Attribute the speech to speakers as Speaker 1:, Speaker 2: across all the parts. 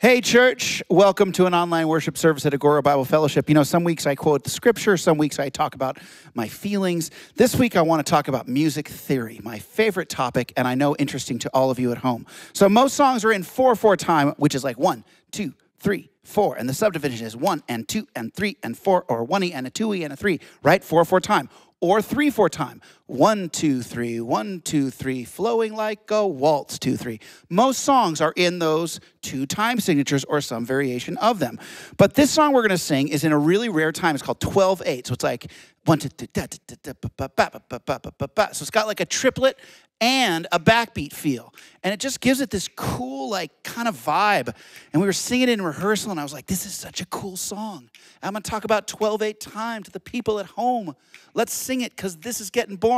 Speaker 1: Hey, church, welcome to an online worship service at Agoura Bible Fellowship. You know, some weeks I quote the scripture, some weeks I talk about my feelings. This week I want to talk about music theory, my favorite topic, and I know interesting to all of you at home. So, most songs are in 4 4 time, which is like one, two, three, four. And the subdivision is one and two and three and four, or one E and a two E and a three, right? 4 4 time or three four time. One, two, three, one, two, three, flowing like a waltz, two, three. Most songs are in those two time signatures or some variation of them. But this song we're going to sing is in a really rare time. It's called 12 8. So it's like one, two, three. So it's got like a triplet and a backbeat feel. And it just gives it this cool, like, kind of vibe. And we were singing it in rehearsal, and I was like, this is such a cool song. I'm gonna talk about 12 8 time to the people at home. Let's sing it, because this is getting boring.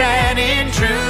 Speaker 1: and in truth,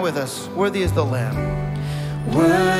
Speaker 1: now with us.
Speaker 2: Worthy is the Lamb.
Speaker 1: Worthy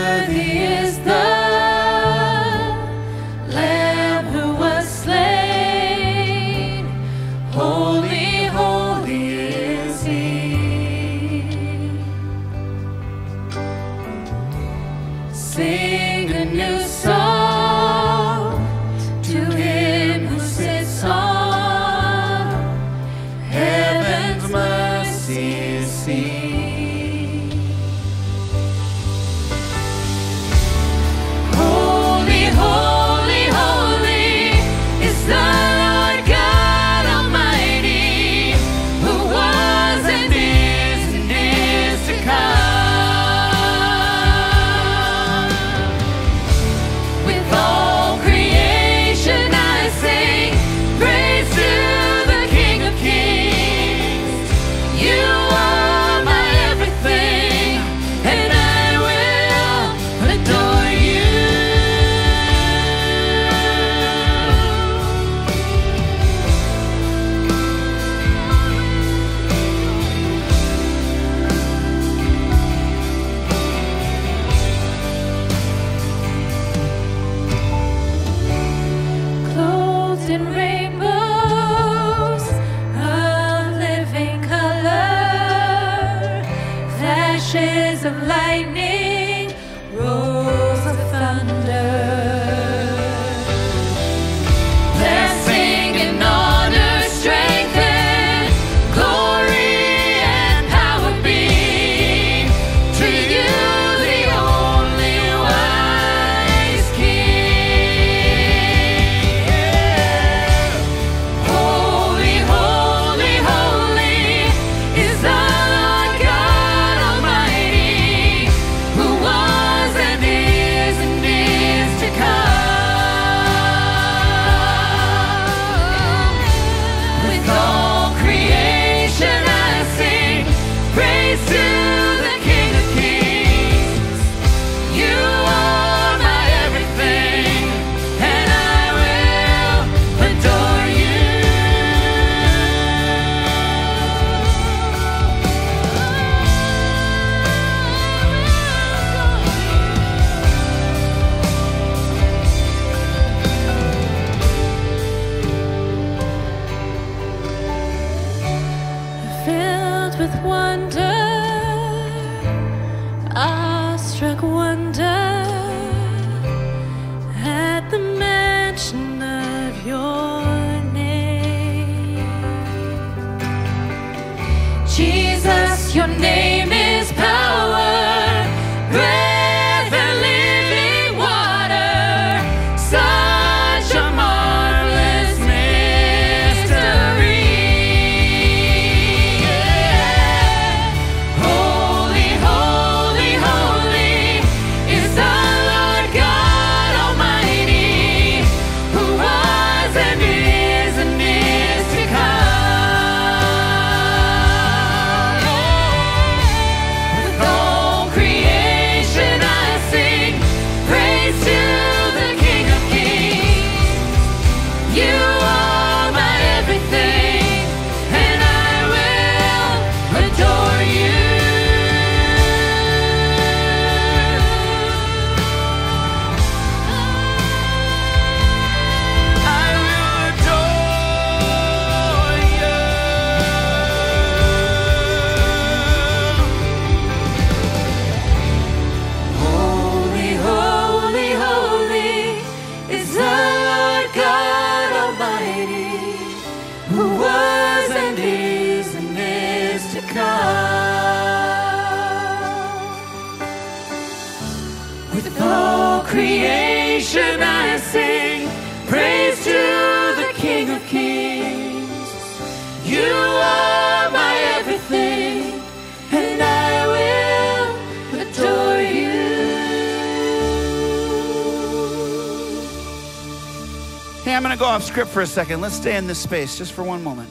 Speaker 2: I'm going to go off script for a second. Let's stay in this space just for one moment.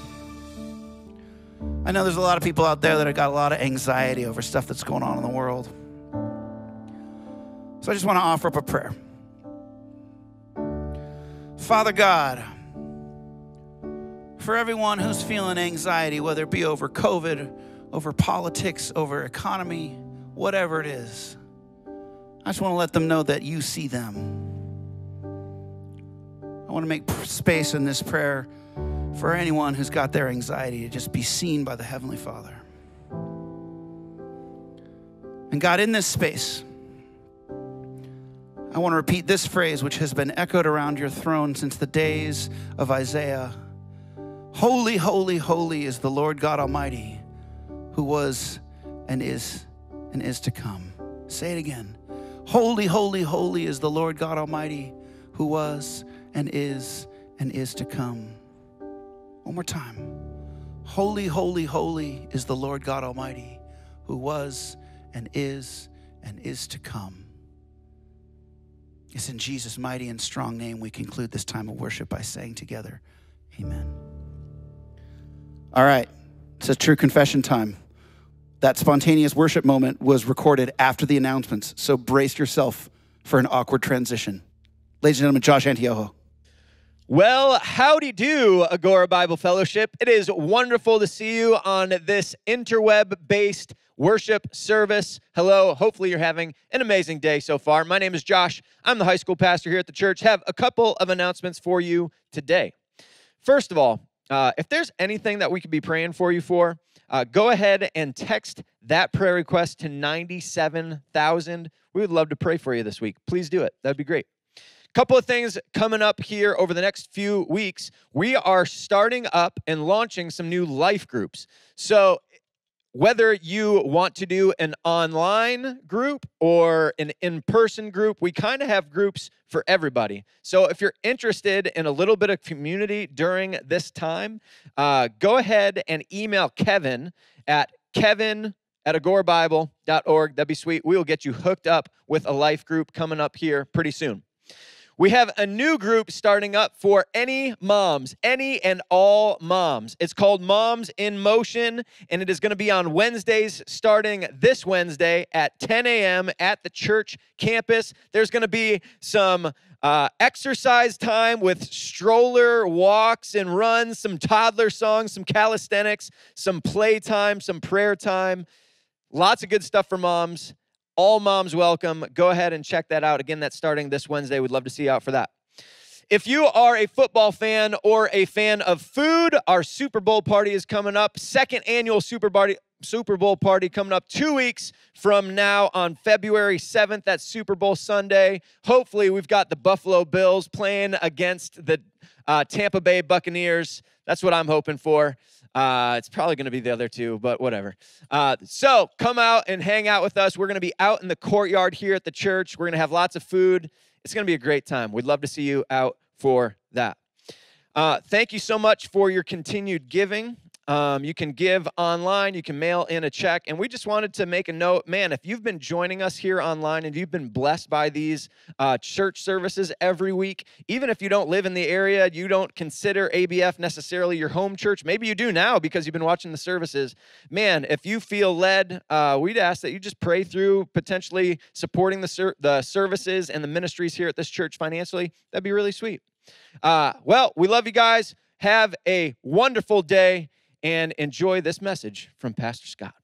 Speaker 2: I know there's a lot of people out there that have got a lot of anxiety over stuff that's going on in the world. So I just want to offer up a prayer. Father God, for everyone who's feeling anxiety, whether it be over COVID, over politics, over economy, whatever it is, I just want to let them know that you see them I want to make space in this prayer for anyone who's got their anxiety to just be seen by the Heavenly Father. And God, in this space, I want to repeat this phrase, which has been echoed around your throne since the days of Isaiah Holy, holy, holy is the Lord God Almighty, who was and is and is to come. Say it again. Holy, holy, holy is the Lord God Almighty, who was and is and is to come. One more time. Holy, holy, holy is the Lord God Almighty, who was and is and is to come. It's in Jesus' mighty and strong name we conclude this time of worship by saying together, Amen. All right, it's a true confession time. That spontaneous worship moment was recorded after the announcements, so brace yourself for an awkward transition. Ladies and gentlemen, Josh Antioho.
Speaker 3: Well, howdy do, Agoura Bible Fellowship. It is wonderful to see you on this interweb based worship service. Hello, hopefully you're having an amazing day so far. My name is Josh. I'm the high school pastor here at the church. Have a couple of announcements for you today. First of all, uh, if there's anything that we could be praying for you for, uh, go ahead and text that prayer request to 97,000. We would love to pray for you this week. Please do it. That'd be great couple of things coming up here over the next few weeks. We are starting up and launching some new life groups. So, whether you want to do an online group or an in person group, we kind of have groups for everybody. So, if you're interested in a little bit of community during this time, uh, go ahead and email Kevin at kevin at agourabible.org. That'd be sweet. We will get you hooked up with a life group coming up here pretty soon. We have a new group starting up for any moms, any and all moms. It's called Moms in Motion, and it is going to be on Wednesdays starting this Wednesday at 10 a.m. at the church campus. There's going to be some uh, exercise time with stroller walks and runs, some toddler songs, some calisthenics, some play time, some prayer time. Lots of good stuff for moms. All moms welcome. Go ahead and check that out. Again, that's starting this Wednesday. We'd love to see you out for that. If you are a football fan or a fan of food, our Super Bowl party is coming up. Second annual Super Bowl Super Bowl party coming up two weeks from now on February 7th. That's Super Bowl Sunday. Hopefully, we've got the Buffalo Bills playing against the uh, Tampa Bay Buccaneers. That's what I'm hoping for. Uh, it's probably going to be the other two, but whatever. Uh, so come out and hang out with us. We're going to be out in the courtyard here at the church. We're going to have lots of food. It's going to be a great time. We'd love to see you out for that. Uh, thank you so much for your continued giving. Um, you can give online, you can mail in a check. And we just wanted to make a note man, if you've been joining us here online and you've been blessed by these uh, church services every week, even if you don't live in the area, you don't consider ABF necessarily your home church, maybe you do now because you've been watching the services. Man, if you feel led, uh, we'd ask that you just pray through potentially supporting the, ser- the services and the ministries here at this church financially. That'd be really sweet. Uh, well, we love you guys. Have a wonderful day and enjoy this message from Pastor Scott.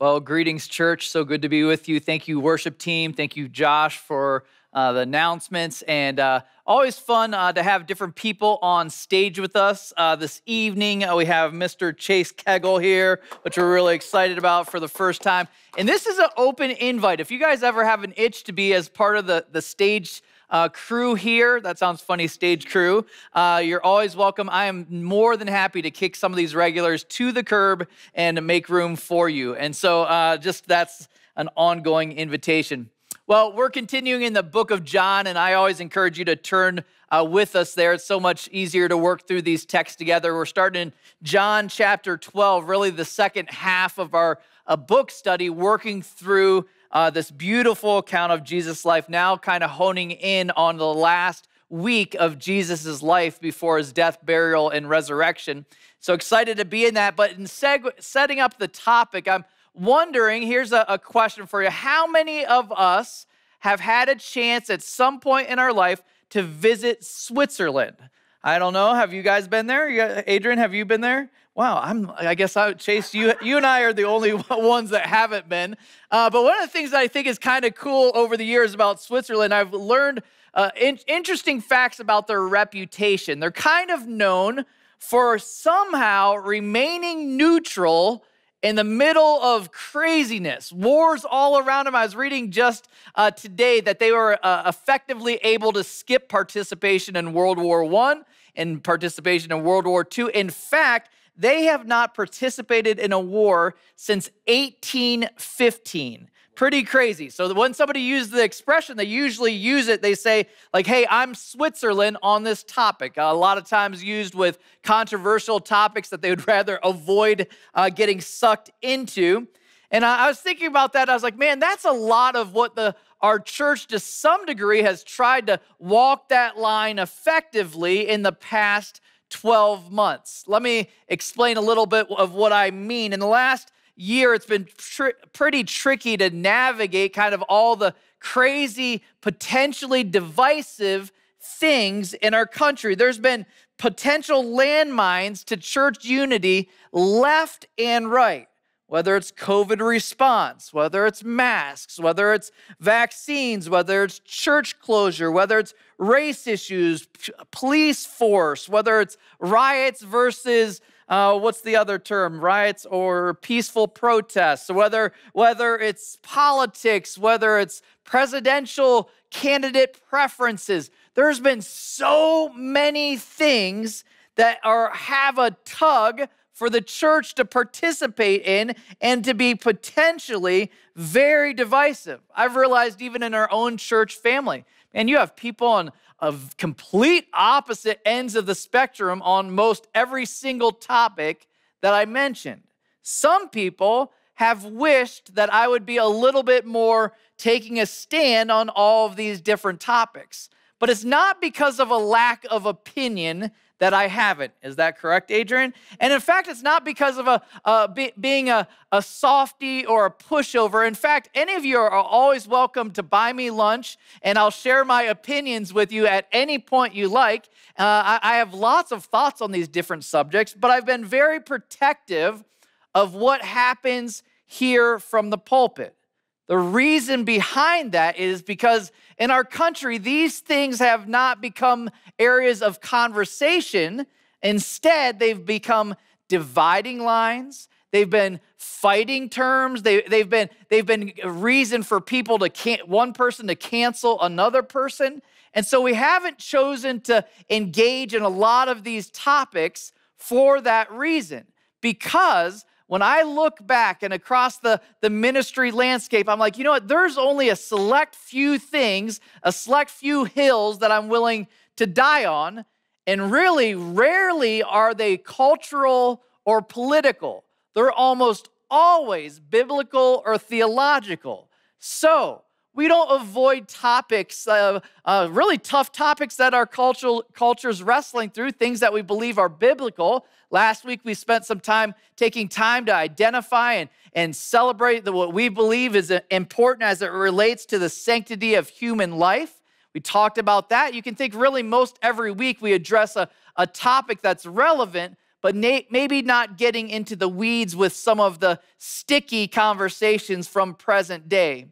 Speaker 4: Well, greetings, church. So good to be with you. Thank you, worship team. Thank you, Josh, for uh, the announcements. And uh, always fun uh, to have different people on stage with us. Uh, this evening, uh, we have Mr. Chase Kegel here, which we're really excited about for the first time. And this is an open invite. If you guys ever have an itch to be as part of the, the stage uh, crew here. That sounds funny, stage crew. Uh, you're always welcome. I am more than happy to kick some of these regulars to the curb and make room for you. And so, uh, just that's an ongoing invitation. Well, we're continuing in the book of John, and I always encourage you to turn uh, with us there. It's so much easier to work through these texts together. We're starting in John chapter 12, really the second half of our uh, book study, working through uh, this beautiful account of Jesus' life, now kind of honing in on the last week of Jesus' life before his death, burial, and resurrection. So excited to be in that. But in seg- setting up the topic, I'm wondering here's a, a question for you. How many of us have had a chance at some point in our life to visit Switzerland? I don't know. Have you guys been there? Adrian, have you been there? Wow, I'm. I guess I Chase. You, you and I are the only ones that haven't been. Uh, but one of the things that I think is kind of cool over the years about Switzerland, I've learned uh, in, interesting facts about their reputation. They're kind of known for somehow remaining neutral in the middle of craziness, wars all around them. I was reading just uh, today that they were uh, effectively able to skip participation in World War One and participation in World War II. In fact, they have not participated in a war since 1815. Pretty crazy. So when somebody uses the expression, they usually use it, they say, like, hey, I'm Switzerland on this topic. A lot of times used with controversial topics that they would rather avoid uh, getting sucked into. And I, I was thinking about that. I was like, man, that's a lot of what the our church to some degree has tried to walk that line effectively in the past 12 months. Let me explain a little bit of what I mean. In the last year, it's been tr- pretty tricky to navigate kind of all the crazy, potentially divisive things in our country. There's been potential landmines to church unity left and right. Whether it's COVID response, whether it's masks, whether it's vaccines, whether it's church closure, whether it's race issues, police force, whether it's riots versus uh, what's the other term riots or peaceful protests whether whether it's politics whether it's presidential candidate preferences. There's been so many things that are have a tug for the church to participate in and to be potentially very divisive. I've realized even in our own church family, and you have people on of complete opposite ends of the spectrum on most every single topic that I mentioned. Some people have wished that I would be a little bit more taking a stand on all of these different topics. But it's not because of a lack of opinion that I haven't. Is that correct, Adrian? And in fact, it's not because of a uh, be, being a, a softy or a pushover. In fact, any of you are always welcome to buy me lunch, and I'll share my opinions with you at any point you like. Uh, I, I have lots of thoughts on these different subjects, but I've been very protective of what happens here from the pulpit. The reason behind that is because in our country, these things have not become areas of conversation. Instead, they've become dividing lines. They've been fighting terms. They, they've been they've been a reason for people to can one person to cancel another person. And so we haven't chosen to engage in a lot of these topics for that reason because when I look back and across the, the ministry landscape, I'm like, you know what? There's only a select few things, a select few hills that I'm willing to die on. And really, rarely are they cultural or political. They're almost always biblical or theological. So, we don't avoid topics, uh, uh, really tough topics that our cultural culture's wrestling through, things that we believe are biblical. Last week, we spent some time taking time to identify and, and celebrate the, what we believe is important as it relates to the sanctity of human life. We talked about that. You can think really most every week we address a, a topic that's relevant, but maybe not getting into the weeds with some of the sticky conversations from present day.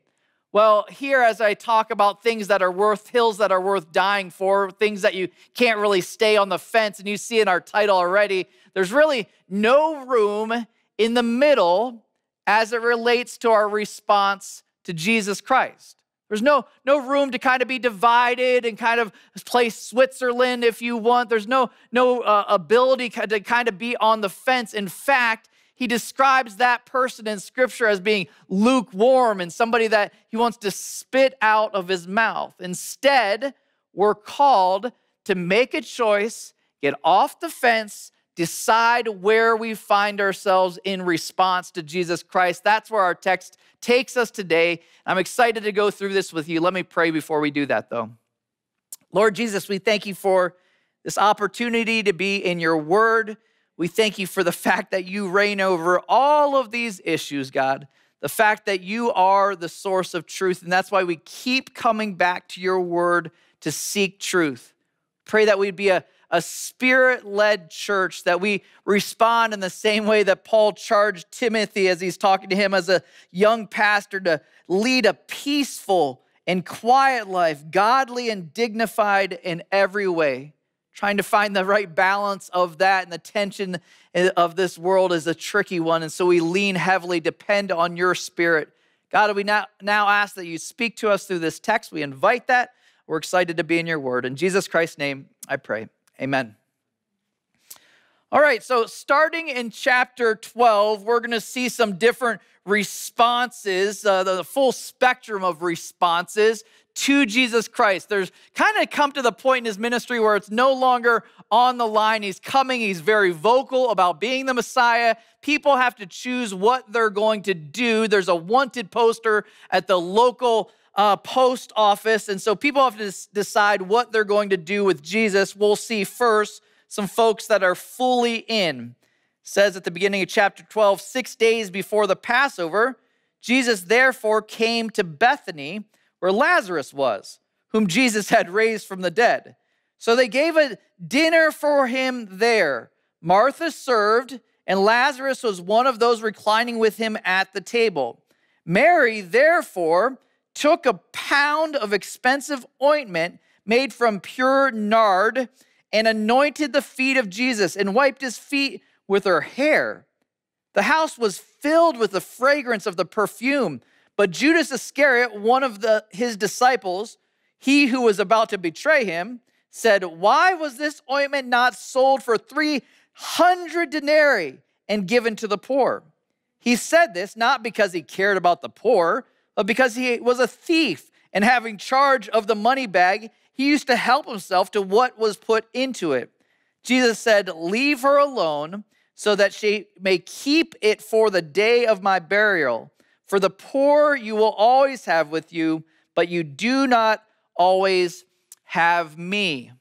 Speaker 4: Well, here, as I talk about things that are worth, hills that are worth dying for, things that you can't really stay on the fence, and you see in our title already, there's really no room in the middle as it relates to our response to Jesus Christ. There's no, no room to kind of be divided and kind of play Switzerland if you want. There's no, no uh, ability to kind of be on the fence. In fact, he describes that person in scripture as being lukewarm and somebody that he wants to spit out of his mouth. Instead, we're called to make a choice, get off the fence, decide where we find ourselves in response to Jesus Christ. That's where our text takes us today. I'm excited to go through this with you. Let me pray before we do that, though. Lord Jesus, we thank you for this opportunity to be in your word. We thank you for the fact that you reign over all of these issues, God. The fact that you are the source of truth. And that's why we keep coming back to your word to seek truth. Pray that we'd be a, a spirit led church, that we respond in the same way that Paul charged Timothy as he's talking to him as a young pastor to lead a peaceful and quiet life, godly and dignified in every way. Trying to find the right balance of that and the tension of this world is a tricky one. And so we lean heavily, depend on your spirit. God, we now, now ask that you speak to us through this text. We invite that. We're excited to be in your word. In Jesus Christ's name, I pray. Amen. All right, so starting in chapter 12, we're going to see some different responses, uh, the, the full spectrum of responses to Jesus Christ. There's kind of come to the point in his ministry where it's no longer on the line. He's coming, he's very vocal about being the Messiah. People have to choose what they're going to do. There's a wanted poster at the local uh, post office, and so people have to decide what they're going to do with Jesus. We'll see first some folks that are fully in. says at the beginning of chapter 12, six days before the Passover, Jesus therefore came to Bethany, where Lazarus was, whom Jesus had raised from the dead. So they gave a dinner for him there. Martha served, and Lazarus was one of those reclining with him at the table. Mary, therefore, took a pound of expensive ointment made from pure nard and anointed the feet of Jesus and wiped his feet with her hair. The house was filled with the fragrance of the perfume. But Judas Iscariot, one of the, his disciples, he who was about to betray him, said, Why was this ointment not sold for 300 denarii and given to the poor? He said this not because he cared about the poor, but because he was a thief and having charge of the money bag, he used to help himself to what was put into it. Jesus said, Leave her alone so that she may keep it for the day of my burial. For the poor you will always have with you, but you do not always have me.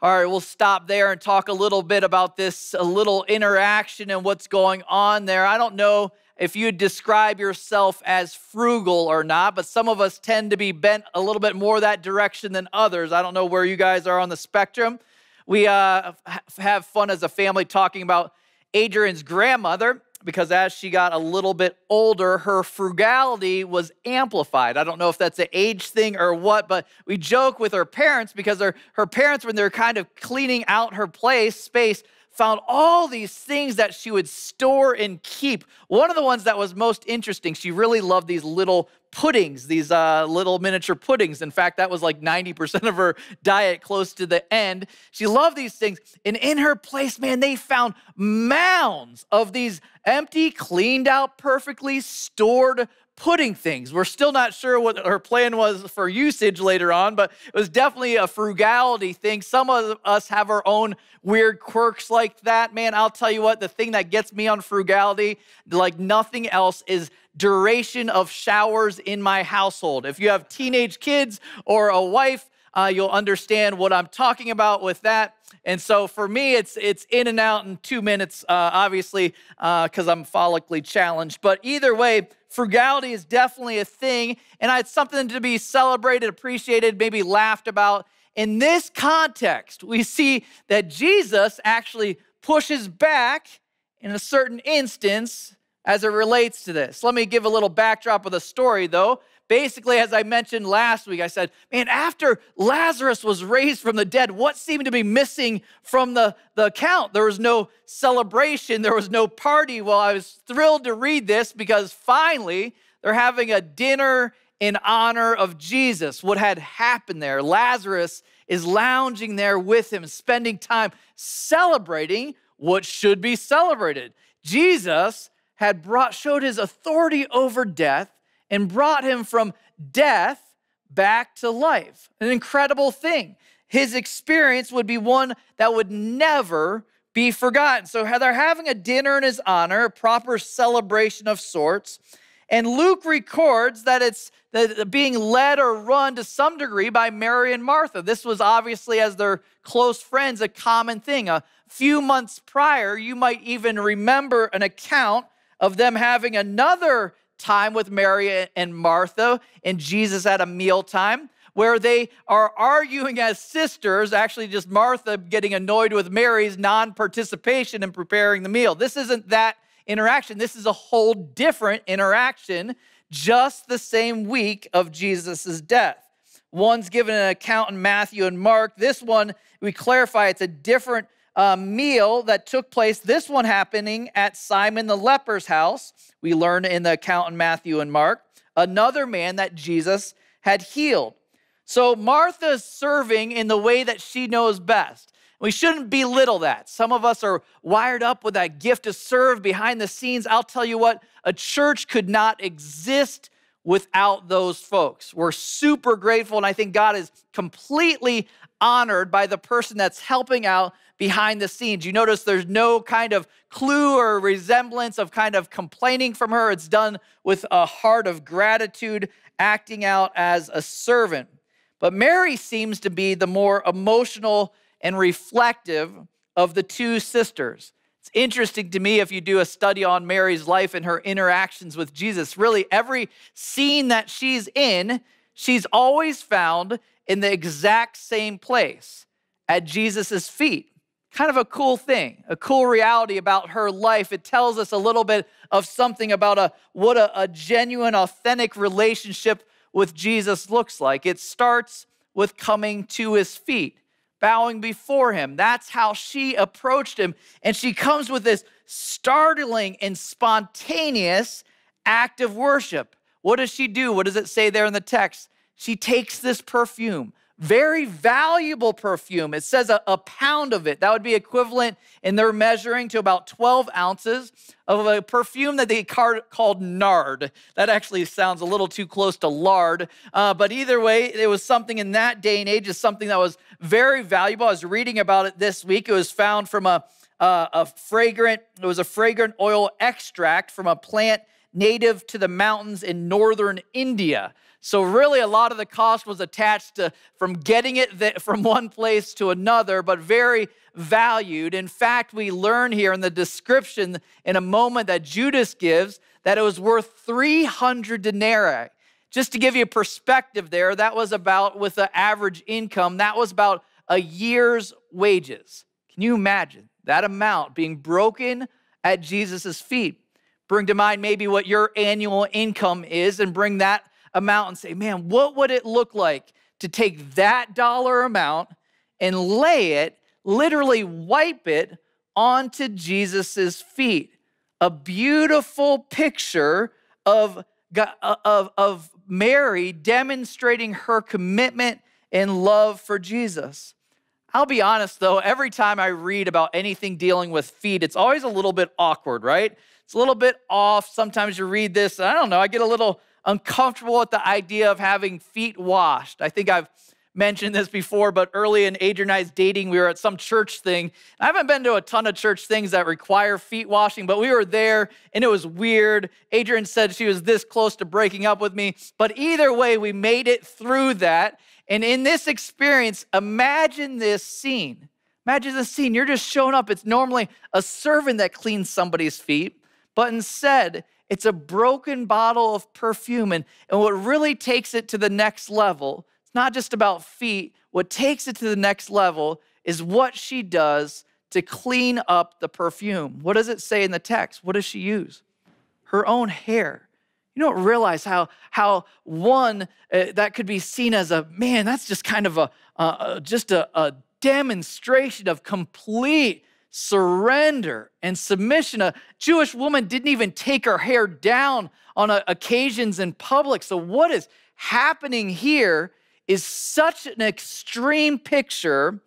Speaker 4: All right, we'll stop there and talk a little bit about this, a little interaction and what's going on there. I don't know if you describe yourself as frugal or not, but some of us tend to be bent a little bit more that direction than others. I don't know where you guys are on the spectrum. We uh, have fun as a family talking about Adrian's grandmother because as she got a little bit older, her frugality was amplified. I don't know if that's an age thing or what, but we joke with her parents because her, her parents, when they're kind of cleaning out her place, space, found all these things that she would store and keep. One of the ones that was most interesting, she really loved these little puddings, these uh, little miniature puddings. In fact, that was like 90% of her diet close to the end. She loved these things. And in her place, man, they found mounds of these empty, cleaned out, perfectly stored pudding things. We're still not sure what her plan was for usage later on, but it was definitely a frugality thing. Some of us have our own weird quirks like that. Man, I'll tell you what, the thing that gets me on frugality, like nothing else, is duration of showers in my household. If you have teenage kids or a wife, uh, you'll understand what I'm talking about with that. And so for me, it's it's in and out in two minutes, uh, obviously, because uh, I'm follically challenged. But either way, frugality is definitely a thing, and it's something to be celebrated, appreciated, maybe laughed about. In this context, we see that Jesus actually pushes back in a certain instance as it relates to this. Let me give a little backdrop of the story, though. Basically, as I mentioned last week, I said, man, after Lazarus was raised from the dead, what seemed to be missing from the, the account? There was no celebration, there was no party. Well, I was thrilled to read this because finally they're having a dinner in honor of Jesus. What had happened there? Lazarus is lounging there with him, spending time celebrating what should be celebrated. Jesus had brought showed his authority over death and brought him from death back to life. An incredible thing. His experience would be one that would never be forgotten. So they're having a dinner in his honor, a proper celebration of sorts. And Luke records that it's being led or run to some degree by Mary and Martha. This was obviously, as their close friends, a common thing. A few months prior, you might even remember an account of them having another time with Mary and Martha and Jesus at a mealtime where they are arguing as sisters, actually, just Martha getting annoyed with Mary's non participation in preparing the meal. This isn't that interaction, this is a whole different interaction, just the same week of Jesus' death. One's given an account in Matthew and Mark. This one, we clarify, it's a different uh, meal that took place. This one happening at Simon the leper's house. We learn in the account in Matthew and Mark. Another man that Jesus had healed. So Martha's serving in the way that she knows best. We shouldn't belittle that. Some of us are wired up with that gift to serve behind the scenes. I'll tell you what, a church could not exist without those folks. We're super grateful, and I think God is completely honored by the person that's helping out behind the scenes. You notice there's no kind of clue or resemblance of kind of complaining from her. It's done with a heart of gratitude, acting out as a servant. But Mary seems to be the more emotional and reflective of the two sisters. It's interesting to me if you do a study on Mary's life and her interactions with Jesus. Really, every scene that she's in, she's always found in the exact same place at Jesus' feet. Kind of a cool thing, a cool reality about her life. It tells us a little bit of something about a, what a, a genuine, authentic relationship with Jesus looks like. It starts with coming to his feet bowing before him. That's how she approached him. And she comes with this startling and spontaneous act of worship. What does she do? What does it say there in the text? She takes this perfume, very valuable perfume. It says a, a, pound of it. That would be equivalent in their measuring to about 12 ounces of a perfume that they called nard. That actually sounds a little too close to lard. Uh, but either way, it was something in that day and age, is something that was very valuable. I was reading about it this week. It was found from a, uh, a fragrant, it was a fragrant oil extract from a plant native to the mountains in northern India. So really a lot of the cost was attached to from getting it from one place to another, but very valued. In fact, we learn here in the description in a moment that Judas gives that it was worth 300 denarii. Just to give you a perspective there, that was about with the average income, that was about a year's wages. Can you imagine that amount being broken at Jesus' feet? Bring to mind maybe what your annual income is and bring that amount and say, man, what would it look like to take that dollar amount and lay it, literally wipe it onto Jesus's feet? A beautiful picture of, uh, of, of Mary demonstrating her commitment and love for Jesus. I'll be honest though, every time I read about anything dealing with feet, it's always a little bit awkward, right? It's a little bit off. Sometimes you read this, I don't know, I get a little uncomfortable with the idea of having feet washed. I think I've mentioned this before, but early in Adrian and I's dating, we were at some church thing. I haven't been to a ton of church things that require feet washing, but we were there and it was weird. Adrian said she was this close to breaking up with me, but either way, we made it through that. And in this experience, imagine this scene. Imagine the scene. You're just showing up. It's normally a servant that cleans somebody's feet, but instead, it's a broken bottle of perfume. And, and what really takes it to the next level, it's not just about feet, what takes it to the next level is what she does to clean up the perfume. What does it say in the text? What does she use? Her own hair. You don't realize how, how one, uh, that could be seen as a, man, that's just kind of a, uh, just a, a demonstration of complete surrender and submission. A Jewish woman didn't even take her hair down on occasions in public. So, what is happening here is such an extreme picture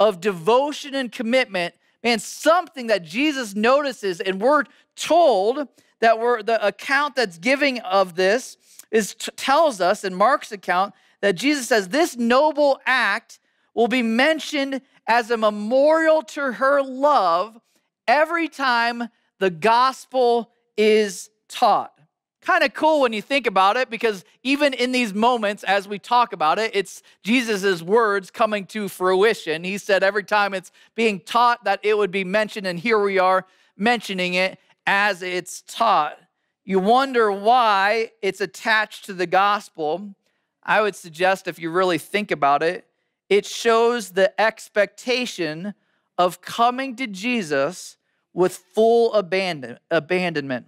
Speaker 4: of devotion and commitment. Man, something that Jesus notices, and we're told that we're the account that's giving of this is tells us in Mark's account that Jesus says this noble act will be mentioned as a memorial to her love every time the gospel is taught. Kind of cool when you think about it because even in these moments, as we talk about it, it's Jesus' words coming to fruition. He said every time it's being taught that it would be mentioned, and here we are mentioning it as it's taught. You wonder why it's attached to the gospel. I would suggest, if you really think about it, it shows the expectation of coming to Jesus with full abandon, abandonment.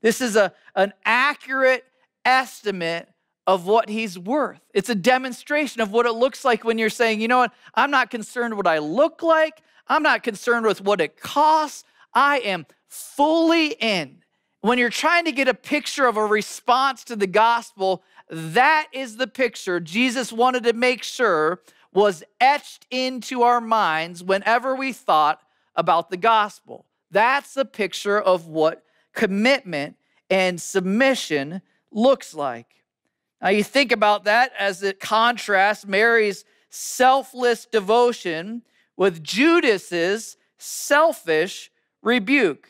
Speaker 4: This is a, an accurate estimate of what he's worth. It's a demonstration of what it looks like when you're saying, you know what, I'm not concerned what I look like, I'm not concerned with what it costs. I am fully in. When you're trying to get a picture of a response to the gospel, that is the picture Jesus wanted to make sure was etched into our minds whenever we thought about the gospel. That's the picture of what commitment and submission looks like. Now, you think about that as it contrasts Mary's selfless devotion with Judas's selfish rebuke.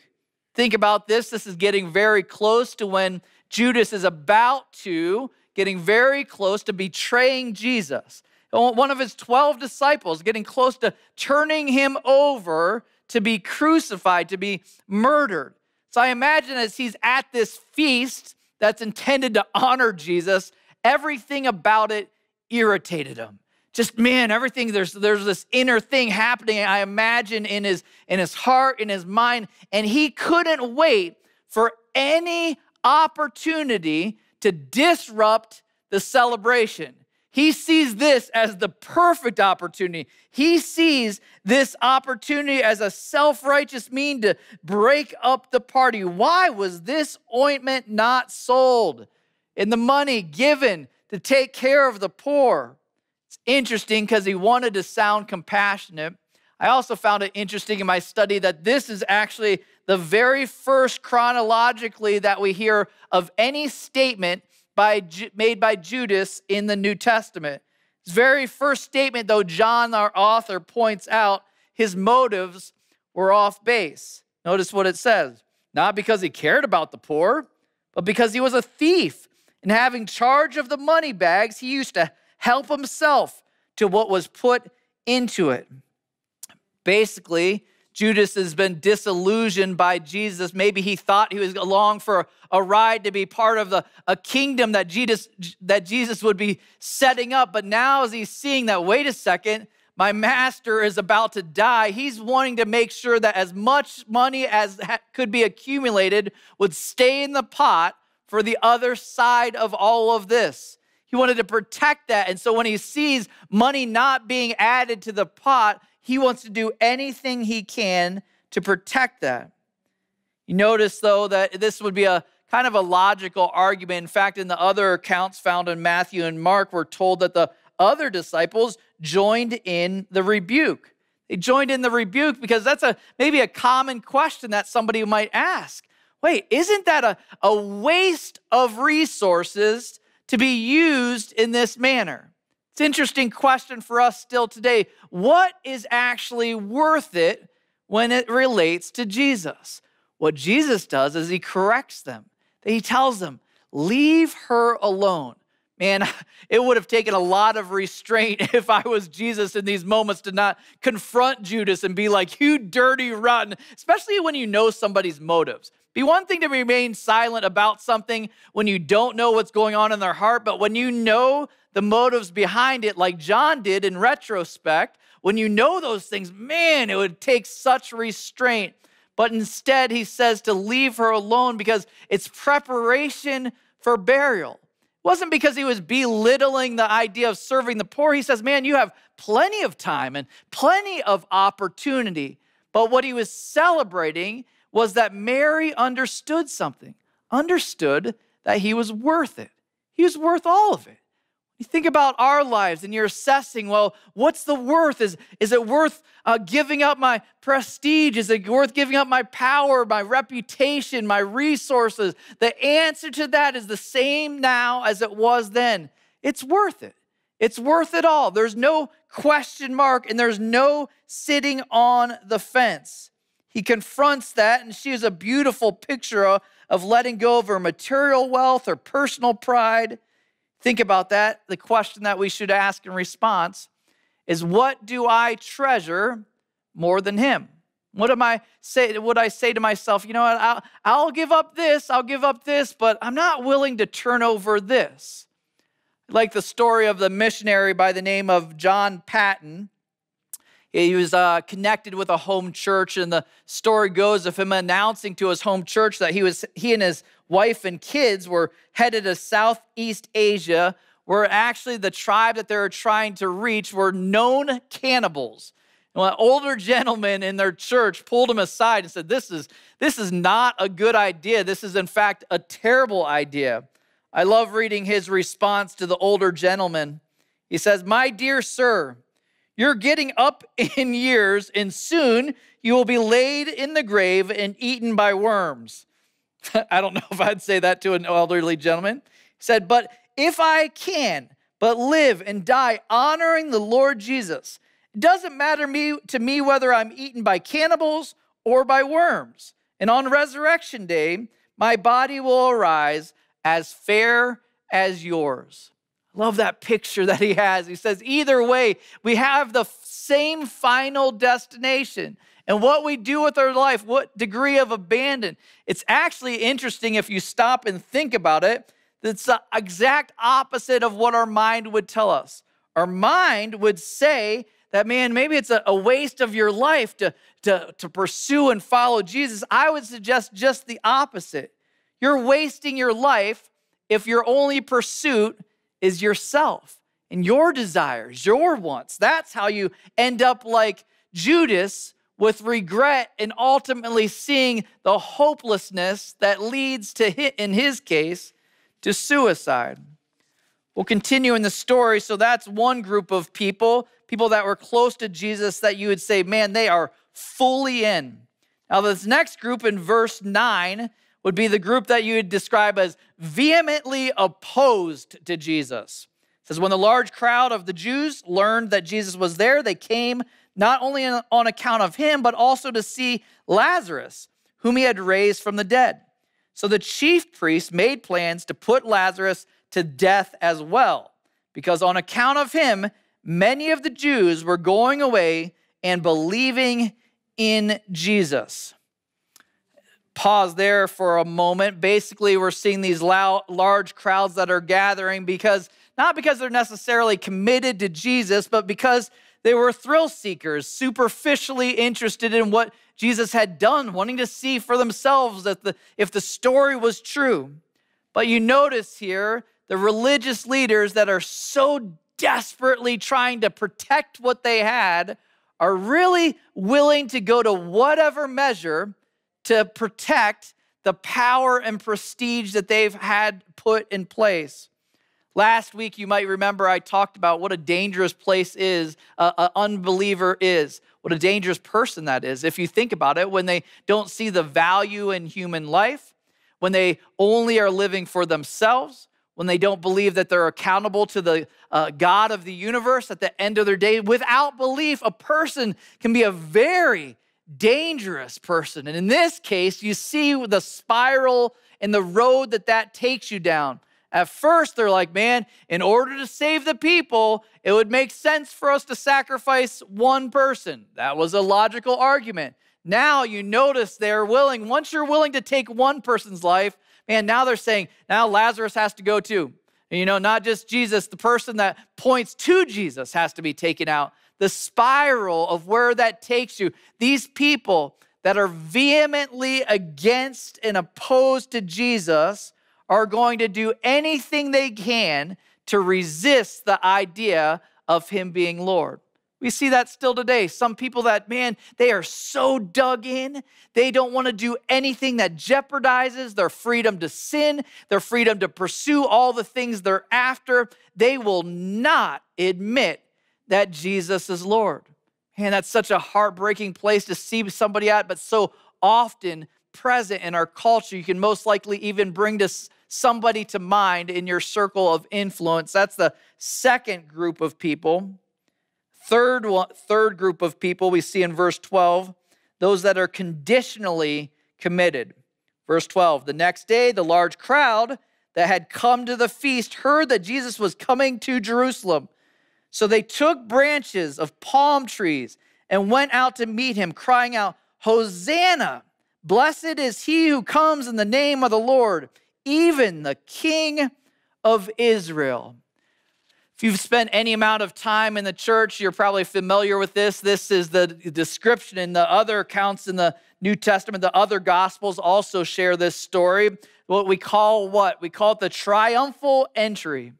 Speaker 4: Think about this. This is getting very close to when Judas is about to, getting very close to betraying Jesus. One of his 12 disciples getting close to turning him over to be crucified, to be murdered. So I imagine as he's at this feast that's intended to honor Jesus, everything about it irritated him just man everything there's there's this inner thing happening i imagine in his in his heart in his mind and he couldn't wait for any opportunity to disrupt the celebration he sees this as the perfect opportunity. He sees this opportunity as a self righteous mean to break up the party. Why was this ointment not sold and the money given to take care of the poor? It's interesting because he wanted to sound compassionate. I also found it interesting in my study that this is actually the very first chronologically that we hear of any statement by, made by Judas in the New Testament. His very first statement, though, John, our author, points out his motives were off base. Notice what it says not because he cared about the poor, but because he was a thief. And having charge of the money bags, he used to help himself to what was put into it. Basically, Judas has been disillusioned by Jesus. Maybe he thought he was along for a ride to be part of the, a kingdom that Jesus, that Jesus would be setting up. But now, as he's seeing that, wait a second, my master is about to die, he's wanting to make sure that as much money as could be accumulated would stay in the pot for the other side of all of this. He wanted to protect that. And so when he sees money not being added to the pot, he wants to do anything he can to protect that. You notice, though, that this would be a kind of a logical argument. In fact, in the other accounts found in Matthew and Mark, we're told that the other disciples joined in the rebuke. They joined in the rebuke because that's a maybe a common question that somebody might ask. Wait, isn't that a, a waste of resources to be used in this manner? It's an interesting question for us still today. What is actually worth it when it relates to Jesus? What Jesus does is he corrects them. He tells them, leave her alone. Man, it would have taken a lot of restraint if I was Jesus in these moments to not confront Judas and be like, you dirty, rotten, especially when you know somebody's motives. Be one thing to remain silent about something when you don't know what's going on in their heart, but when you know the motives behind it, like John did in retrospect, when you know those things, man, it would take such restraint. But instead, he says to leave her alone because it's preparation for burial. It wasn't because he was belittling the idea of serving the poor. He says, man, you have plenty of time and plenty of opportunity. But what he was celebrating was that Mary understood something, understood that he was worth it. He was worth all of it. You think about our lives and you're assessing, well, what's the worth? Is, is it worth uh, giving up my prestige? Is it worth giving up my power, my reputation, my resources? The answer to that is the same now as it was then. It's worth it. It's worth it all. There's no question mark and there's no sitting on the fence. He confronts that, and she is a beautiful picture of, letting go of her material wealth or personal pride. Think about that. The question that we should ask in response is what do I treasure more than him? What am I say? Would I say to myself, you know what? I'll, I'll give up this, I'll give up this, but I'm not willing to turn over this. Like the story of the missionary by the name of John Paton. He was uh, connected with a home church, and the story goes of him announcing to his home church that he was he and his wife and kids were headed to Southeast Asia, where actually the tribe that they were trying to reach were known cannibals. And an older gentleman in their church pulled him aside and said, "This is this is not a good idea. This is in fact a terrible idea." I love reading his response to the older gentleman. He says, "My dear sir." You're getting up in years, and soon you will be laid in the grave and eaten by worms. I don't know if I'd say that to an elderly gentleman. He said, But if I can but live and die honoring the Lord Jesus, it doesn't matter me, to me whether I'm eaten by cannibals or by worms. And on resurrection day, my body will arise as fair as yours. I love that picture that he has. He says, either way, we have the same final destination. And what we do with our life, what degree of abandon. It's actually interesting if you stop and think about it. that's the exact opposite of what our mind would tell us. Our mind would say that, man, maybe it's a, waste of your life to, to, to pursue and follow Jesus. I would suggest just the opposite. You're wasting your life if your only pursuit is yourself and your desires, your wants. That's how you end up like Judas with regret and ultimately seeing the hopelessness that leads to, in his case, to suicide. We'll continue in the story. So that's one group of people, people that were close to Jesus that you would say, man, they are fully in. Now, this next group in verse 9 would be the group that you would describe as vehemently opposed to Jesus. It says, when the large crowd of the Jews learned that Jesus was there, they came not only on account of him, but also to see Lazarus, whom he had raised from the dead. So the chief priests made plans to put Lazarus to death as well, because on account of him, many of the Jews were going away and believing in Jesus pause there for a moment. Basically, we're seeing these large crowds that are gathering because not because they're necessarily committed to Jesus, but because they were thrill seekers, superficially interested in what Jesus had done, wanting to see for themselves that the, if the story was true. But you notice here the religious leaders that are so desperately trying to protect what they had are really willing to go to whatever measure to protect the power and prestige that they've had put in place. Last week, you might remember I talked about what a dangerous place is, uh, an unbeliever is, what a dangerous person that is. If you think about it, when they don't see the value in human life, when they only are living for themselves, when they don't believe that they're accountable to the uh, God of the universe at the end of their day, without belief, a person can be a very dangerous person. And in this case, you see the spiral and the road that that takes you down. At first, they're like, man, in order to save the people, it would make sense for us to sacrifice one person. That was a logical argument. Now you notice they're willing, once you're willing to take one person's life, man, now they're saying, now Lazarus has to go too. You know, not just Jesus, the person that points to Jesus has to be taken out the spiral of where that takes you. These people that are vehemently against and opposed to Jesus are going to do anything they can to resist the idea of him being Lord. We see that still today. Some people that, man, they are so dug in, they don't want to do anything that jeopardizes their freedom to sin, their freedom to pursue all the things they're after. They will not admit that Jesus is Lord. And that's such a heartbreaking place to see somebody at, but so often present in our culture. You can most likely even bring to somebody to mind in your circle of influence. That's the second group of people. Third, third group of people we see in verse 12, those that are conditionally committed. Verse 12, the next day, the large crowd that had come to the feast heard that Jesus was coming to Jerusalem. So they took branches of palm trees and went out to meet him, crying out, Hosanna! Blessed is he who comes in the name of the Lord, even the King of Israel. If you've spent any amount of time in the church, you're probably familiar with this. This is the description in the other accounts in the New Testament. The other gospels also share this story. What we call what? We call it the triumphal entry.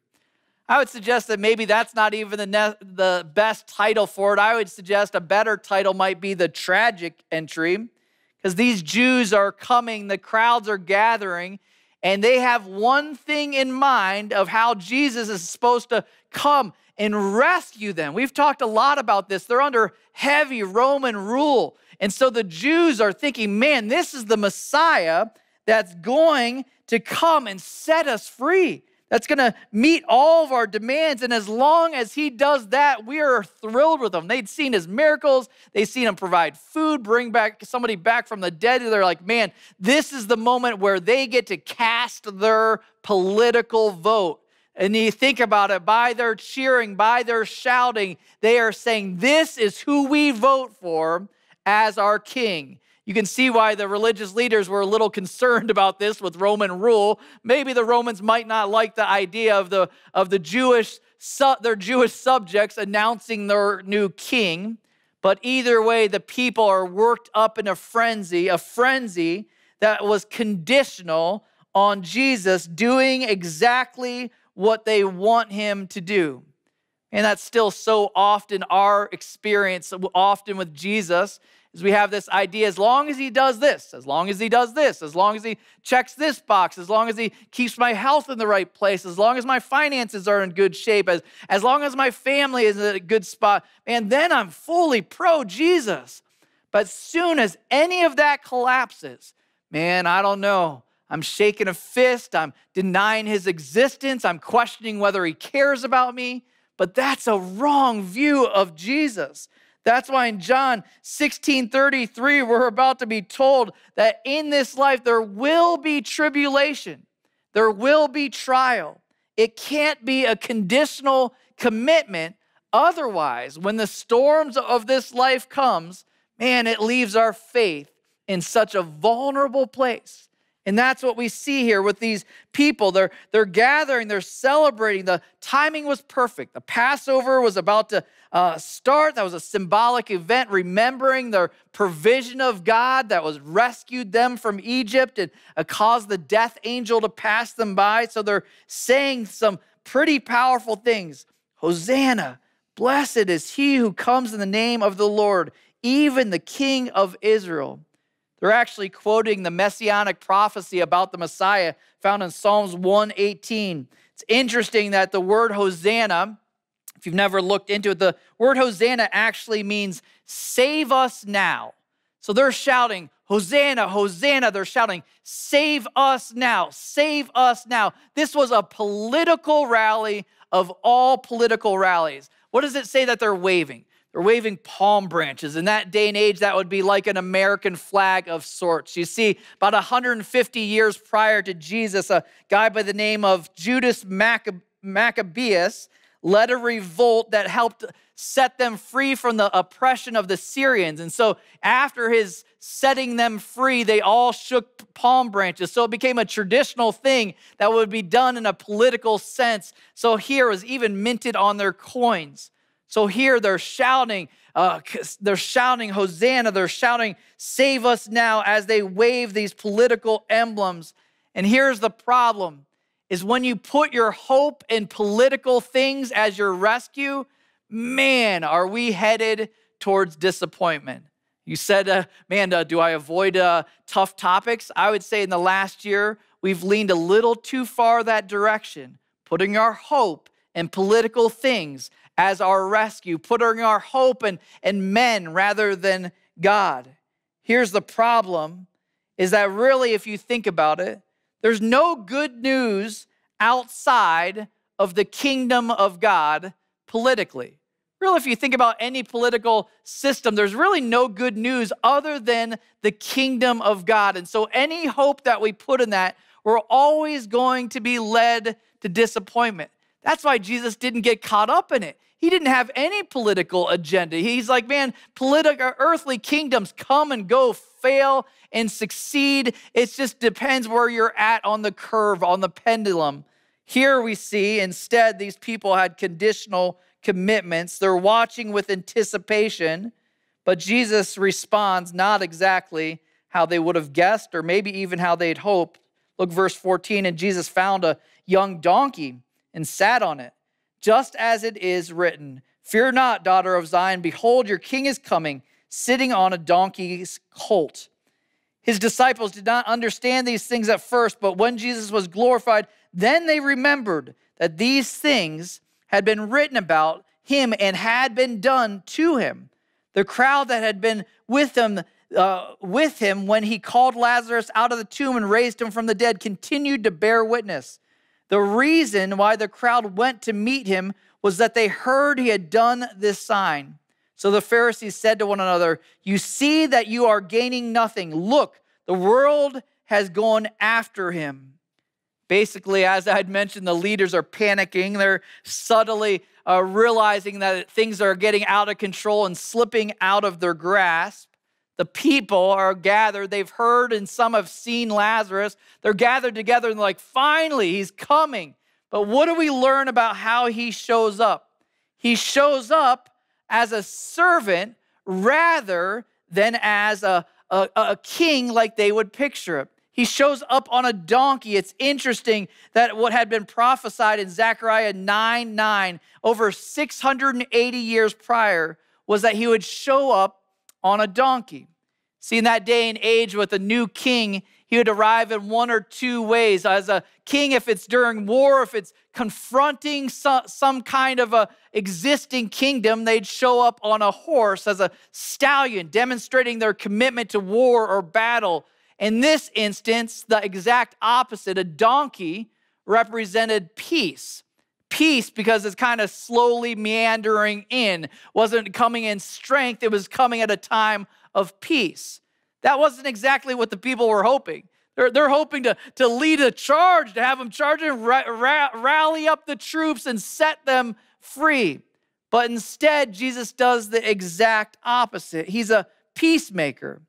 Speaker 4: I would suggest that maybe that's not even the, ne- the best title for it. I would suggest a better title might be the tragic entry, because these Jews are coming, the crowds are gathering, and they have one thing in mind of how Jesus is supposed to come and rescue them. We've talked a lot about this. They're under heavy Roman rule. And so the Jews are thinking, man, this is the Messiah that's going to come and set us free. That's going to meet all of our demands. And as long as he does that, we are thrilled with him. They'd seen his miracles, they'd seen him provide food, bring back somebody back from the dead. They're like, man, this is the moment where they get to cast their political vote. And you think about it, by their cheering, by their shouting, they are saying, This is who we vote for as our king. You can see why the religious leaders were a little concerned about this with Roman rule. Maybe the Romans might not like the idea of the, of the Jewish, their Jewish subjects announcing their new king. But either way, the people are worked up in a frenzy, a frenzy that was conditional on Jesus doing exactly what they want him to do. And that's still so often our experience, often with Jesus, is we have this idea as long as he does this, as long as he does this, as long as he checks this box, as long as he keeps my health in the right place, as long as my finances are in good shape, as, as long as my family is in a good spot, and then I'm fully pro Jesus. But soon as any of that collapses, man, I don't know. I'm shaking a fist. I'm denying his existence. I'm questioning whether he cares about me. But that's a wrong view of Jesus. That's why in John 16 33, we're about to be told that in this life there will be tribulation, there will be trial. It can't be a conditional commitment. Otherwise, when the storms of this life comes, man, it leaves our faith in such a vulnerable place. And that's what we see here with these people. They're, they're gathering, they're celebrating. The timing was perfect. The Passover was about to uh, start. That was a symbolic event, remembering the provision of God that was rescued them from Egypt and uh, caused the death angel to pass them by. So they're saying some pretty powerful things. Hosanna, blessed is he who comes in the name of the Lord, even the King of Israel. They're actually quoting the messianic prophecy about the Messiah found in Psalms 118. It's interesting that the word Hosanna, if you've never looked into it, the word Hosanna actually means save us now. So they're shouting, Hosanna, Hosanna. They're shouting, save us now, save us now. This was a political rally of all political rallies. What does it say that they're waving? They're waving palm branches. In that day and age, that would be like an American flag of sorts. You see, about 150 years prior to Jesus, a guy by the name of Judas Maccabeus led a revolt that helped set them free from the oppression of the Syrians. And so, after his setting them free, they all shook palm branches. So, it became a traditional thing that would be done in a political sense. So, here was even minted on their coins. So here they're shouting, uh, they're shouting Hosanna, they're shouting Save us now as they wave these political emblems. And here's the problem is when you put your hope in political things as your rescue, man, are we headed towards disappointment. You said, uh, man, uh, do I avoid uh, tough topics? I would say in the last year, we've leaned a little too far that direction, putting our hope in political things as our rescue, putting our hope in, in men rather than God. Here's the problem is that really, if you think about it, there's no good news outside of the kingdom of God politically. Really, if you think about any political system, there's really no good news other than the kingdom of God. And so, any hope that we put in that, we're always going to be led to disappointment. That's why Jesus didn't get caught up in it. He didn't have any political agenda. He's like, man, political uh, earthly kingdoms come and go, fail and succeed. It just depends where you're at on the curve, on the pendulum. Here we see instead these people had conditional commitments. They're watching with anticipation, but Jesus responds not exactly how they would have guessed or maybe even how they'd hoped. Look, verse 14, and Jesus found a young donkey and sat on it, just as it is written Fear not, daughter of Zion, behold, your king is coming, sitting on a donkey's colt. His disciples did not understand these things at first, but when Jesus was glorified, then they remembered that these things had been written about him and had been done to him. The crowd that had been with him, uh, with him when he called Lazarus out of the tomb and raised him from the dead continued to bear witness. The reason why the crowd went to meet him was that they heard he had done this sign. So the Pharisees said to one another, You see that you are gaining nothing. Look, the world has gone after him. Basically, as I had mentioned, the leaders are panicking. They're subtly uh, realizing that things are getting out of control and slipping out of their grasp. The people are gathered. They've heard and some have seen Lazarus. They're gathered together and like, finally, he's coming. But what do we learn about how he shows up? He shows up as a servant rather than as a, a, a king like they would picture it. He shows up on a donkey. It's interesting that what had been prophesied in Zechariah 9 9, over 680 years prior, was that he would show up on a donkey. See, in that day and age with a new king, he would arrive in one or two ways. As a king, if it's during war, if it's confronting some, kind of a existing kingdom, they'd show up on a horse as a stallion, demonstrating their commitment to war or battle. In this instance, the exact opposite, a donkey represented peace. Peace because it's kind of slowly meandering in, wasn't coming in strength, it was coming at a time of peace. That wasn't exactly what the people were hoping. They're, they're hoping to, to lead a charge, to have them charge and ra- ra- rally up the troops and set them free. But instead, Jesus does the exact opposite. He's a peacemaker.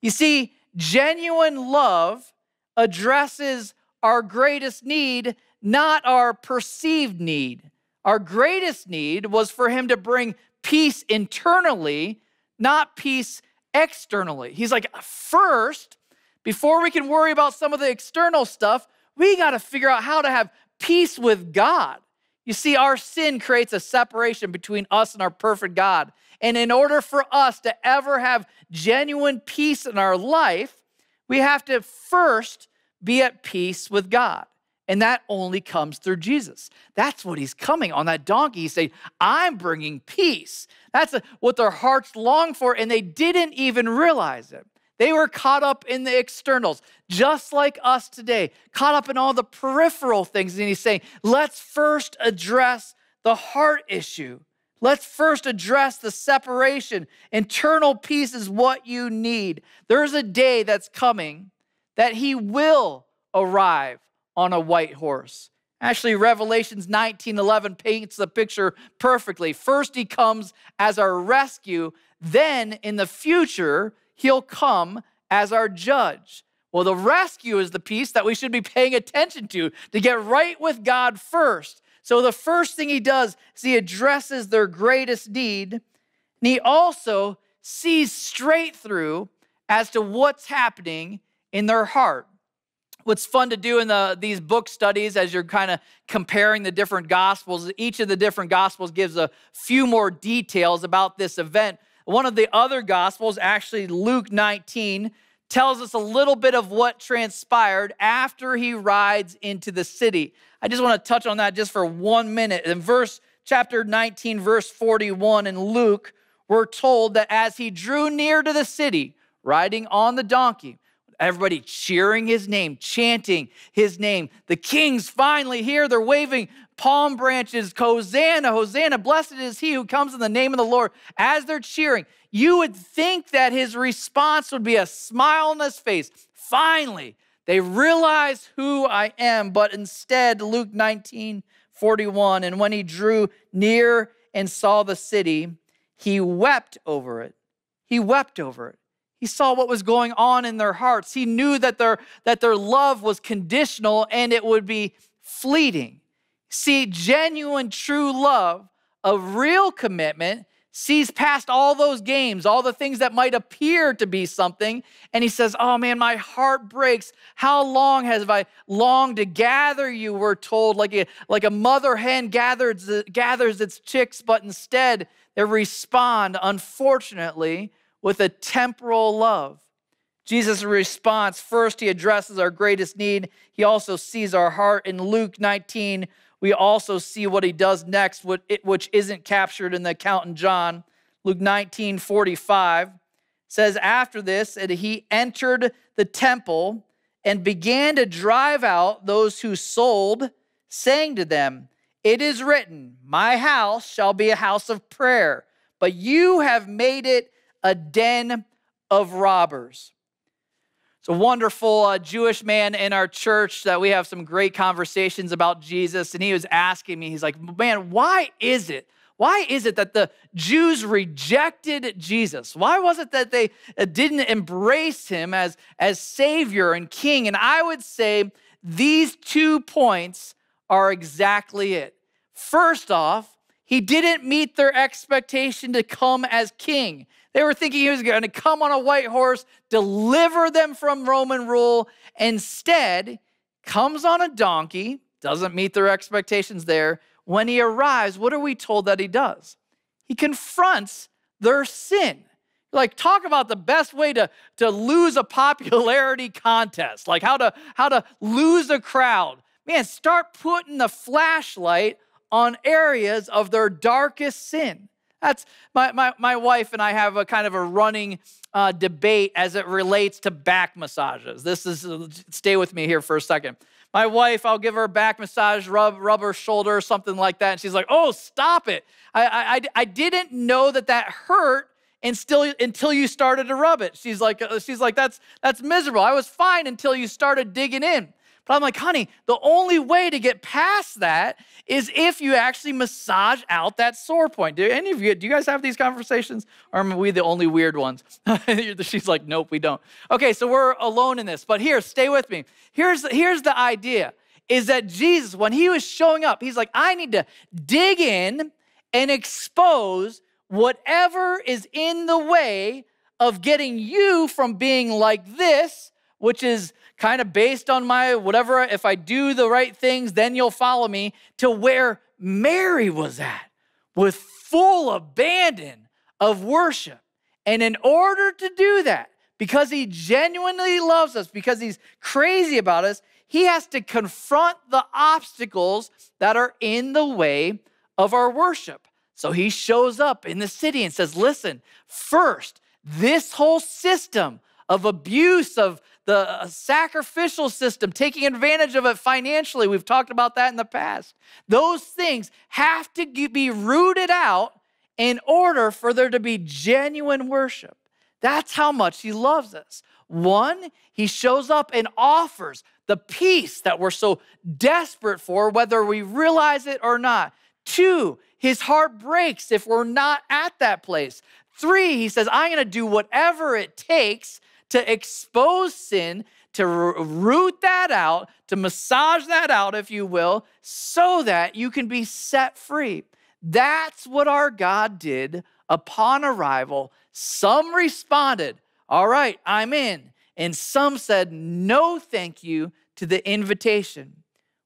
Speaker 4: You see, Genuine love addresses our greatest need, not our perceived need. Our greatest need was for him to bring peace internally, not peace externally. He's like, first, before we can worry about some of the external stuff, we got to figure out how to have peace with God. You see, our sin creates a separation between us and our perfect God. And in order for us to ever have genuine peace in our life, we have to first be at peace with God. And that only comes through Jesus. That's what he's coming on that donkey. He's saying, I'm bringing peace. That's what their hearts long for, and they didn't even realize it. They were caught up in the externals, just like us today, caught up in all the peripheral things. And he's saying, let's first address the heart issue. Let's first address the separation. Internal peace is what you need. There's a day that's coming that he will arrive on a white horse. Actually, Revelations 19 11 paints the picture perfectly. First, he comes as our rescue, then, in the future, he'll come as our judge. Well, the rescue is the piece that we should be paying attention to to get right with God first. So the first thing he does is he addresses their greatest need, and he also sees straight through as to what's happening in their heart. What's fun to do in the, these book studies as you're kind of comparing the different gospels, each of the different gospels gives a few more details about this event. One of the other gospels, actually Luke 19, tells us a little bit of what transpired after he rides into the city. I just want to touch on that just for one minute. In verse chapter 19, verse 41 in Luke, we're told that as he drew near to the city, riding on the donkey, everybody cheering his name, chanting his name. The king's finally here. They're waving palm branches, Hosanna, Hosanna, blessed is he who comes in the name of the Lord. As they're cheering, you would think that his response would be a smile on his face. Finally, they realize who I am, but instead, Luke 19, 41, and when he drew near and saw the city, he wept over it. He wept over it. He saw what was going on in their hearts. He knew that their, that their love was conditional and it would be fleeting. See, genuine, true love, a real commitment, sees past all those games, all the things that might appear to be something, and he says, Oh man, my heart breaks. How long has I longed to gather you? We're told, like a, like a mother hen gathers, gathers its chicks, but instead they respond, unfortunately, with a temporal love. Jesus' response first, he addresses our greatest need. He also sees our heart. In Luke 19, we also see what he does next, which isn't captured in the account in John. Luke 19 45 says, After this, and he entered the temple and began to drive out those who sold, saying to them, It is written, My house shall be a house of prayer, but you have made it a den of robbers. It's a wonderful uh, Jewish man in our church that we have some great conversations about Jesus. And he was asking me, he's like, man, why is it? Why is it that the Jews rejected Jesus? Why was it that they uh, didn't embrace him as, as Savior and King? And I would say these two points are exactly it. First off, he didn't meet their expectation to come as king. They were thinking he was going to come on a white horse, deliver them from Roman rule. Instead, comes on a donkey, doesn't meet their expectations there. When he arrives, what are we told that he does? He confronts their sin. Like, talk about the best way to, to lose a popularity contest, like how to, how to lose a crowd. Man, start putting the flashlight on areas of their darkest sin. That's my, my, my wife and I have a kind of a running uh, debate as it relates to back massages. This is, stay with me here for a second. My wife, I'll give her a back massage, rub, rub her shoulder or something like that. And she's like, oh, stop it. I, I, I didn't know that that hurt and still until you started to rub it. She's like, uh, she's like, that's, that's miserable. I was fine until you started digging in. But I'm like, honey, the only way to get past that is if you actually massage out that sore point. Do any of you, do you guys have these conversations? Or are we the only weird ones? She's like, nope, we don't. Okay, so we're alone in this. But here, stay with me. Here's, here's the idea is that Jesus, when he was showing up, he's like, I need to dig in and expose whatever is in the way of getting you from being like this, which is kind of based on my whatever, if I do the right things, then you'll follow me, to where Mary was at with full abandon of worship. And in order to do that, because he genuinely loves us, because he's crazy about us, he has to confront the obstacles that are in the way of our worship. So he shows up in the city and says, Listen, first, this whole system of abuse, of the uh, sacrificial system, taking advantage of it financially. We've talked about that in the past. Those things have to be rooted out in order for there to be genuine worship. That's how much he loves us. One, he shows up and offers the peace that we're so desperate for, whether we realize it or not. Two, his heart breaks if we're not at that place. Three, he says, I'm going to do whatever it takes to expose sin, to root that out, to massage that out, if you will, so that you can be set free. That's what our God did upon arrival. Some responded, All right, I'm in. And some said, No, thank you to the invitation.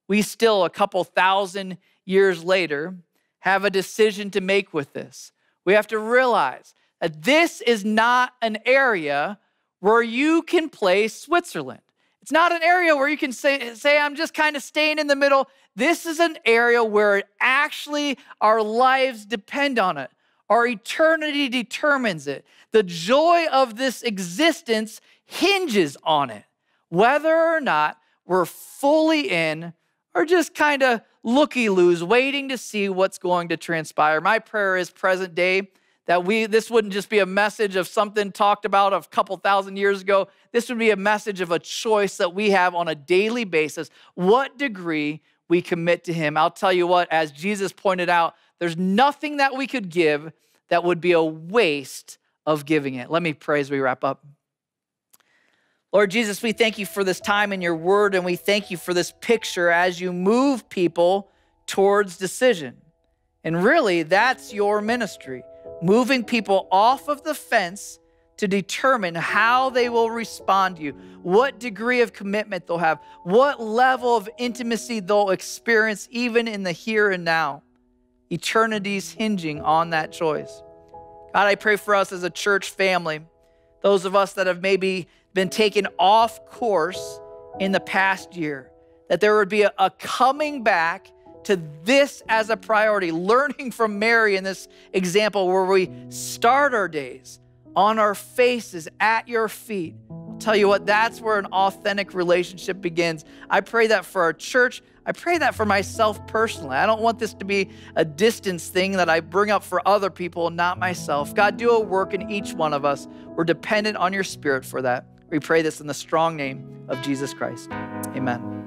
Speaker 4: We still, a couple thousand years later, have a decision to make with this. We have to realize that this is not an area where you can play Switzerland. It's not an area where you can say, say I'm just kind of staying in the middle. This is an area where actually our lives depend on it. Our eternity determines it. The joy of this existence hinges on it. Whether or not we're fully in or just kind of looky loos, waiting to see what's going to transpire. My prayer is present day that we this wouldn't just be a message of something talked about a couple thousand years ago. This would be a message of a choice that we have on a daily basis what degree we commit to him. I'll tell you what as jesus pointed out there's nothing that we could give that would be a waste of giving it. Let me pray as we wrap up. Lord Jesus, we thank you for this time in your word, and we thank you for this picture as you move people towards decision. And really, that's your ministry moving people off of the fence to determine how they will respond to you, what degree of commitment they'll have, what level of intimacy they'll experience, even in the here and now. Eternity's hinging on that choice. God, I pray for us as a church family, those of us that have maybe been taken off course in the past year, that there would be a, a coming back to this as a priority, learning from Mary in this example where we start our days on our faces at your feet. I'll tell you what, that's where an authentic relationship begins. I pray that for our church. I pray that for myself personally. I don't want this to be a distance thing that I bring up for other people, not myself. God, do a work in each one of us. We're dependent on your spirit for that. We pray this in the strong name of Jesus Christ. Amen.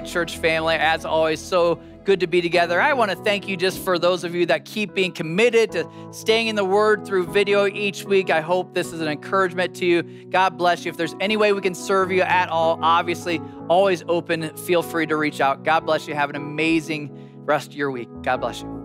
Speaker 4: Great church family. As always, so good to be together. I want to thank you just for those of you that keep being committed to staying in the Word through video each week. I hope this is an encouragement to you. God bless you. If there's any way we can serve you at all, obviously, always open. Feel free to reach out. God bless you. Have an amazing rest of your week. God bless you.